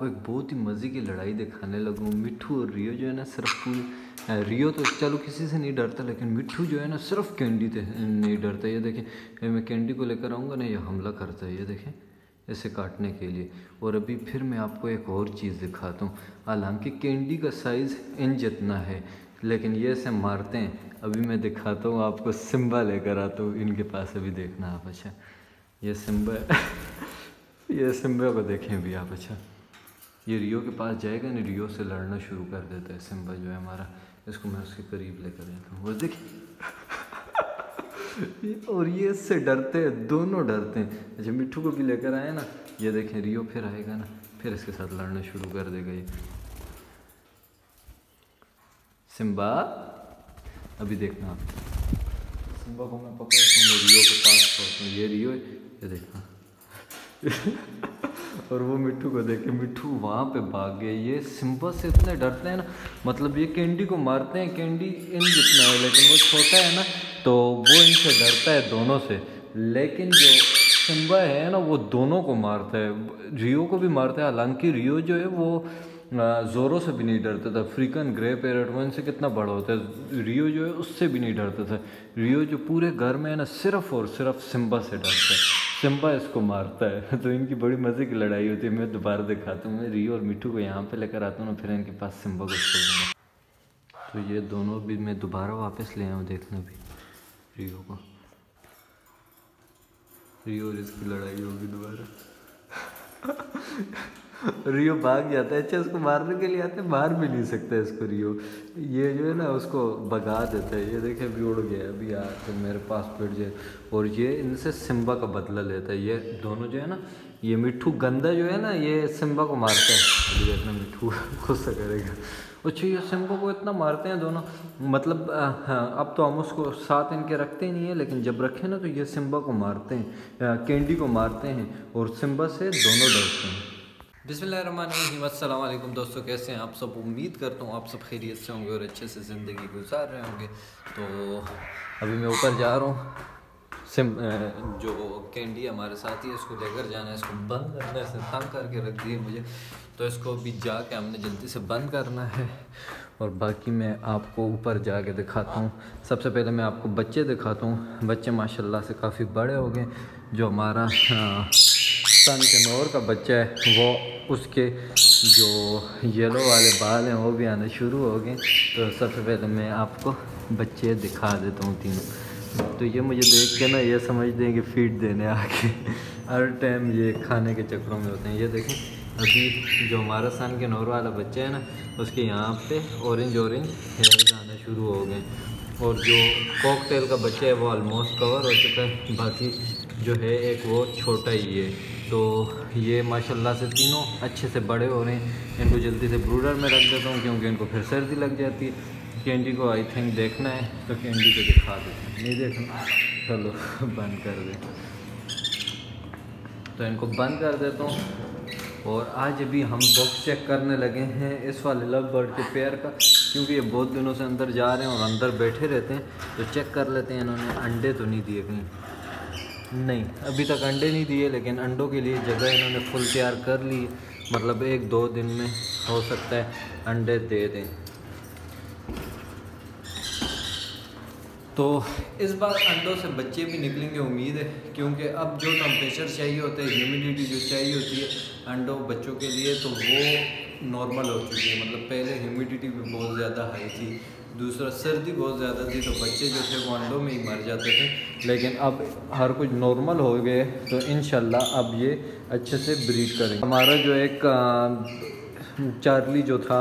आपको एक बहुत ही मज़े की लड़ाई दिखाने लगूँ। मिट्टू और रियो जो है ना, सिर्फ़ रियो तो चलो किसी से नहीं डरता, लेकिन मिट्टू जो है ना, सिर्फ़ कैंडी से नहीं डरता। ये देखें मैं कैंडी को लेकर आऊँगा ना, ये हमला करता है, ये देखें, इसे काटने के लिए। और अभी फिर मैं आपको एक और चीज़ दिखाता हूँ। हालाँकि कैंडी का साइज़ इन जितना है, लेकिन ये इसे मारते हैं। अभी मैं दिखाता हूँ, आपको सिम्बा लेकर आता हूँ, इनके पास अभी देखना आप अच्छा। ये सिम्बा ये सिम्बा को देखें अभी आप अच्छा। ये रियो के पास जाएगा ना रियो से लड़ना शुरू कर देता है। सिम्बा जो है हमारा, इसको मैं उसके करीब लेकर जाता हूँ। वो देखिए और ये इससे डरते हैं, दोनों डरते हैं। अच्छा मिट्टू को भी लेकर आए ना, ये देखें, रियो फिर आएगा ना, फिर इसके साथ लड़ना शुरू कर देगा ये। सिम्बा अभी देखना आप। सिम्बा को मैं पकड़ रियो के पास पहुँचूँ ये रियो, ये देखना। और वो मिट्टू को देखे, मिट्टू, वहाँ पे भाग गए। ये सिंपल से इतने डरते हैं ना मतलब ये कैंडी को मारते हैं, कैंडी इन जितना है, लेकिन वो छोटा है ना तो वो इनसे डरता है दोनों से। लेकिन जो सिम्बा है ना, वो दोनों को मारता है। रियो को भी मारता है, हालाँकि रियो जो है, वो ज़ोरों से भी नहीं डरता था। अफ्रीकन ग्रे पैरट वो इनसे कितना बड़ा होता है? रियो जो है, उससे भी नहीं डरता था। रियो जो पूरे घर में है ना, सिर्फ़ और सिर्फ़ सिम्बा से डरता है। सिम्बा इसको मारता है। तो इनकी बड़ी मज़े की लड़ाई होती है। मैं दोबारा दिखाता हूँ। मैं रियो और मिठू को यहाँ पे लेकर आता हूँ ना, फिर इनके पास सिम्बा को छोड़ दूँगा तो ये दोनों भी मैं दोबारा वापस ले आऊँ देखना भी, रियो को। रियो और इसकी लड़ाई होगी दोबारा। रियो भाग जाता है। अच्छा उसको मारने के लिए आते मार भी नहीं सकता इसको रियो ये जो है ना, उसको भगा देता है। ये देखे, अभी उड़ गया अभी तो मेरे पास बैठ जाए। और ये इनसे सिम्बा का बदला लेता है। ये दोनों जो है ना, ये मिट्ठू गंदा जो है ना, ये सिम्बा को मारता है। अभी देखना मिट्टू गुस्सा करेगा। अच्छा ये सिम्बा को इतना मारते हैं दोनों। मतलब हाँ अब तो हम उसको साथ इनके रखते ही नहीं है, लेकिन जब रखें ना तो ये सिम्बा को मारते हैं। कैंडी को मारते हैं और सिम्बा से दोनों डरते हैं। बिसमीम दोस्तों, कैसे हैं आप सब? उम्मीद करता हूँ आप सब खैरियत से होंगे और अच्छे से ज़िंदगी गुजार रहे होंगे। तो अभी मैं ऊपर जा रहा हूँ। सिम जो कैंडी हमारे साथ ही है, इसको लेकर जाना है। इसको बंद करना है तंग करके रख दिए मुझे। तो इसको अभी जाके हमने जल्दी से बंद करना है। और बाकी मैं आपको ऊपर जाके दिखाता हूँ। सबसे पहले मैं आपको बच्चे दिखाता हूँ। बच्चे माशाल्लाह से काफ़ी बड़े हो गए जो हमारा सन के नौर का बच्चा है, वो उसके जो येलो वाले बाल हैं, वो भी आने शुरू हो गए। तो सबसे पहले मैं आपको बच्चे दिखा देता हूँ तीनों। तो ये मुझे देख के ना, ये समझ दें कि फ़ीड देने आके। हर टाइम ये खाने के चक्करों में होते हैं। ये देखें, अभी जो हमारा सन के नौर वाला बच्चा है ना, उसके यहाँ पे ऑरेंज ऑरेंज हेयर आना शुरू हो गए। और जो कॉकटेल का बच्चा है, वो ऑलमोस्ट कवर हो चुका है। बाकी जो है, एक वो छोटा ही है। तो ये माशाल्लाह से तीनों अच्छे से बड़े हो रहे हैं। इनको जल्दी से ब्रूडर में रख देता हूँ क्योंकि इनको फिर सर्दी लग जाती है। कैंडी को आई थिंक देखना है तो कैंडी को दिखा देते हैं। नहीं देखना? चलो, बंद कर दें तो इनको बंद कर देता हूँ। और आज अभी हम बॉक्स चेक करने लगे हैं इस वाले लव बर्ड के पेयर का, क्योंकि ये बहुत दिनों से अंदर जा रहे हैं और अंदर बैठे रहते हैं। तो चेक कर लेते हैं इन्होंने। अंडे तो नहीं दिए कहीं। नहीं, अभी तक अंडे नहीं दिए, लेकिन अंडों के लिए जगह इन्होंने फुल तैयार कर ली। मतलब एक दो दिन में हो सकता है अंडे दे दें। तो इस बार अंडों से बच्चे भी निकलेंगे, उम्मीद है, क्योंकि अब जो टम्परेचर चाहिए होता है ह्यूमिडिटी जो चाहिए होती है अंडों बच्चों के लिए तो वो नॉर्मल हो चुकी है। मतलब पहले ह्यूमिडिटी भी बहुत ज़्यादा हाई थी, दूसरा सर्दी बहुत ज़्यादा थी तो बच्चे जो थे वो अंडों में ही मर जाते थे। लेकिन अब हर कुछ नॉर्मल हो गए तो इन अब ये अच्छे से ब्रीड करेंगे। हमारा जो एक चार्ली जो था,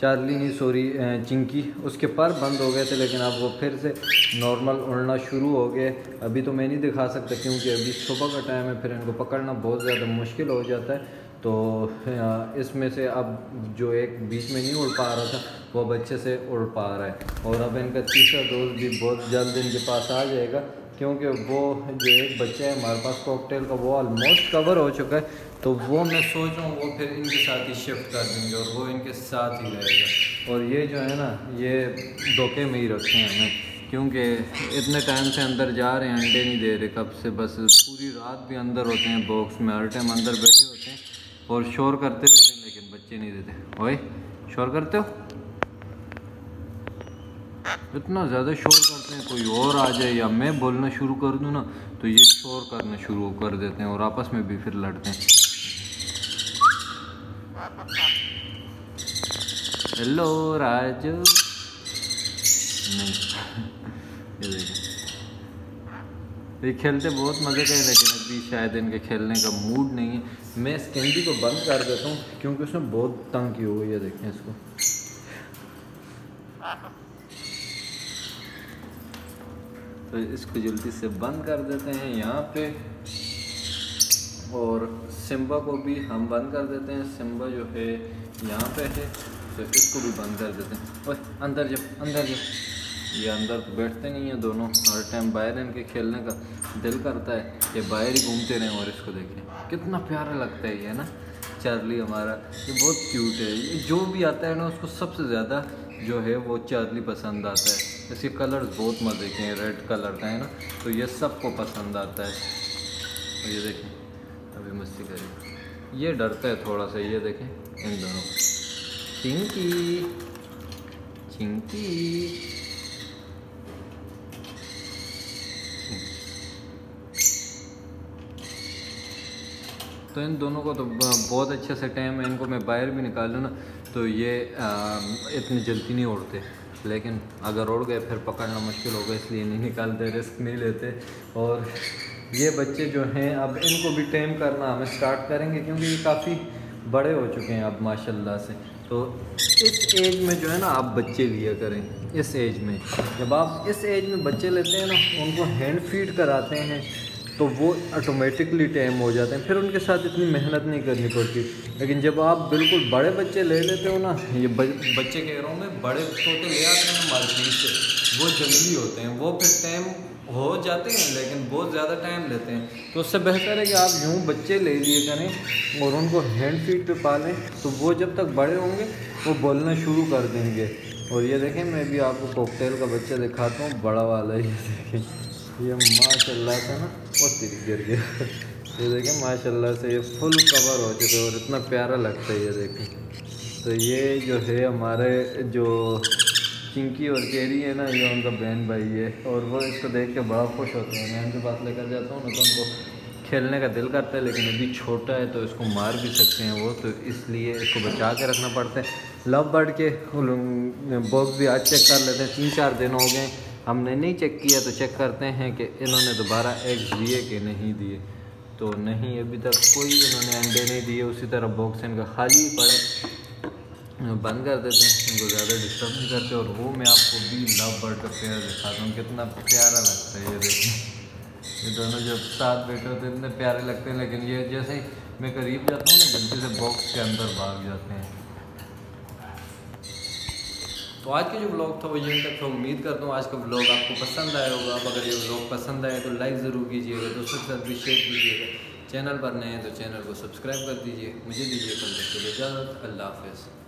चार्ली नहीं सॉरी चिंकी, उसके पर बंद हो गए थे, लेकिन अब वो फिर से नॉर्मल उड़ना शुरू हो गए अभी तो मैं नहीं दिखा सकता, क्योंकि अभी सुबह का टाइम है, फिर इनको पकड़ना बहुत ज़्यादा मुश्किल हो जाता है। तो इसमें से अब जो एक बीच में नहीं उड़ पा रहा था, वो अब अच्छे से उड़ पा रहा है। और अब इनका तीसरा डोज भी बहुत जल्द इनके पास आ जाएगा, क्योंकि वो जो एक बच्चा है, हमारे पास कॉकटेल का वो ऑलमोस्ट कवर हो चुका है तो वो मैं सोच रहा हूँ वो फिर इनके साथ ही शिफ्ट कर देंगे और वो इनके साथ ही रहेगा। और ये जो है ना, ये धोखे में ही रखे हैं हमें, क्योंकि इतने टाइम से अंदर जा रहे हैं, अंडे नहीं दे रहे कब से, बस पूरी रात भी अंदर होते हैं बॉक्स में, हर टाइम अंदर बैठे होते हैं। और शोर करते रहते लेकिन बच्चे नहीं देते। ओए, शोर करते हो? इतना ज़्यादा शोर करते हैं, कोई और आ जाए या मैं बोलना शुरू कर दूँ ना तो ये शोर करना शुरू कर देते हैं और आपस में भी फिर लड़ते हैं। हेलो राजू नहीं। ये खेलते बहुत मज़े का लेकिन अभी शायद इनके खेलने का मूड नहीं है। मैं इस कैंडी को बंद कर देता हूँ, क्योंकि उसमें बहुत तंग की हुई है देखें इसको। तो इसको जल्दी से बंद कर देते हैं यहाँ पे। और सिम्बा को भी हम बंद कर देते हैं। सिम्बा जो है, यहाँ पे है तो इसको भी बंद कर देते हैं। ओए, अंदर जाओ अंदर जाओ। ये अंदर बैठते नहीं है दोनों, हर टाइम बाहर इनके खेलने का दिल करता है ये बाहर ही घूमते रहें और इसको देखें। कितना प्यारा लगता है ये ना? चार्ली हमारा, ये बहुत क्यूट है। ये जो भी आता है ना, उसको सबसे ज़्यादा जो है वो चार्ली पसंद आता है। इसके कलर्स बहुत मज़े के हैं रेड कलर का, है ना? तो ये सबको पसंद आता है। और ये देखें, अभी मस्ती करें। ये डरता है थोड़ा सा, ये देखें, इन दोनों चिंकी चिंकी। तो इन दोनों को तो बहुत अच्छे से टाइम है इनको मैं बाहर भी निकालूँ ना तो ये आ, इतनी जल्दी नहीं उड़ते। लेकिन अगर उड़ गए फिर पकड़ना मुश्किल होगा इसलिए नहीं निकालते रिस्क नहीं लेते। और ये बच्चे जो हैं अब इनको भी टाइम करना हमें स्टार्ट करेंगे क्योंकि ये काफ़ी बड़े हो चुके हैं अब माशाल्लाह से। तो इस एज में जो है ना आप बच्चे लिया करें इस एज में। जब आप इस एज में बच्चे लेते हैं ना उनको हैंड फ़ीड कराते हैं तो वो ऑटोमेटिकली टाइम हो जाते हैं। फिर उनके साथ इतनी मेहनत नहीं करनी पड़ती। लेकिन जब आप बिल्कुल बड़े बच्चे ले लेते हो ना, ये बच्चे कह रहा हूँ मैं, बड़े तोते ले आते हैं मार्केट से। वो जंगली होते हैं। वो फिर टाइम हो जाते हैं, लेकिन बहुत ज़्यादा टाइम लेते हैं। तो उससे बेहतर है कि आप यूँ बच्चे ले लिए करें और उनको हैंड फ़ीड पे पालें। तो वो जब तक बड़े होंगे, वो बोलना शुरू कर देंगे। और ये देखें, मैं भी आपको कॉकटेल का बच्चा दिखाता हूँ, बड़ा वाला ये देखें। ये माशाल्लाह से ना तेरी गिर गया। ये देखें माशाल्लाह से ये फुल कवर हो चुके और इतना प्यारा लगता है ये देखें तो ये जो है हमारे जो चिंकी और चेरी है ना, ये उनका बहन भाई है और वो इसको देख के बड़ा खुश होते हैं। मैं उनके पास लेकर जाता हूँ ना तो उनको खेलने का दिल करता है, लेकिन अभी छोटा है तो इसको मार भी सकते हैं वो तो इसलिए इसको बचा के रखना पड़ता है। लव बर्ड के बॉक्स भी आज चेक कर लेते हैं तीन चार दिन हो गए। हमने नहीं चेक किया तो चेक करते हैं कि इन्होंने दोबारा एग्स दिए कि नहीं दिए। तो नहीं, अभी तक कोई इन्होंने अंडे नहीं दिए, उसी तरह बॉक्स इनका खाली पड़े। बंद कर देते हैं, इनको ज़्यादा डिस्टर्ब नहीं करते, और वो मैं आपको भी लव बर्ड का पेयर दिखाता हूँ, कितना प्यारा लगता है ये देखें ये दोनों जब साथ बैठे होते इतने प्यारे लगते हैं, लेकिन ये जैसे ही मैं करीब जाता हूँ ना, जल्दी से बॉक्स के अंदर भाग जाते हैं। तो आज का जो ब्लॉग था, वो यहीं तक था उम्मीद करता हूँ आज का ब्लॉग आपको पसंद आया होगा। आप अगर ये ब्लॉग पसंद आए तो लाइक ज़रूर कीजिएगा, दोस्तों के साथ भी शेयर कीजिएगा। चैनल पर नए हैं तो चैनल को सब्सक्राइब कर दीजिए, मुझे दीजिए कल तक के लिए इजाज़त, अल्लाह हाफ़